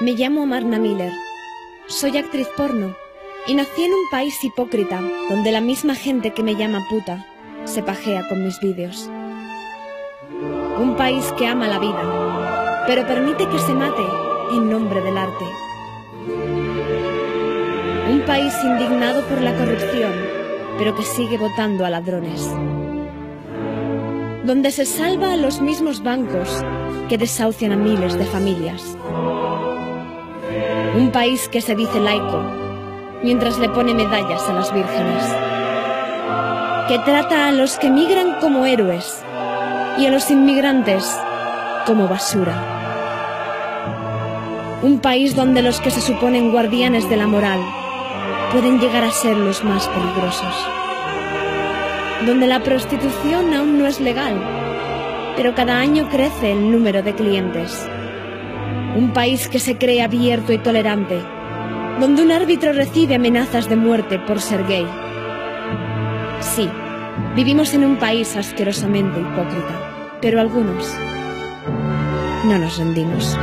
Me llamo Amarna Miller. Soy actriz porno y nací en un país hipócrita donde la misma gente que me llama puta se pajea con mis vídeos. Un país que ama la vida, pero permite que se mate en nombre del arte. Un país indignado por la corrupción, pero que sigue votando a ladrones. Donde se salva a los mismos bancos que desahucian a miles de familias. Un país que se dice laico, mientras le pone medallas a las vírgenes. Que trata a los que migran como héroes y a los inmigrantes como basura. Un país donde los que se suponen guardianes de la moral pueden llegar a ser los más peligrosos. Donde la prostitución aún no es legal, pero cada año crece el número de clientes un país que se cree abierto y tolerante, donde un árbitro recibe amenazas de muerte por ser gay. Sí, vivimos en un país asquerosamente hipócrita, pero algunos no nos rendimos.